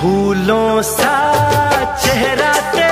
फूलों सा चेहरा तेरा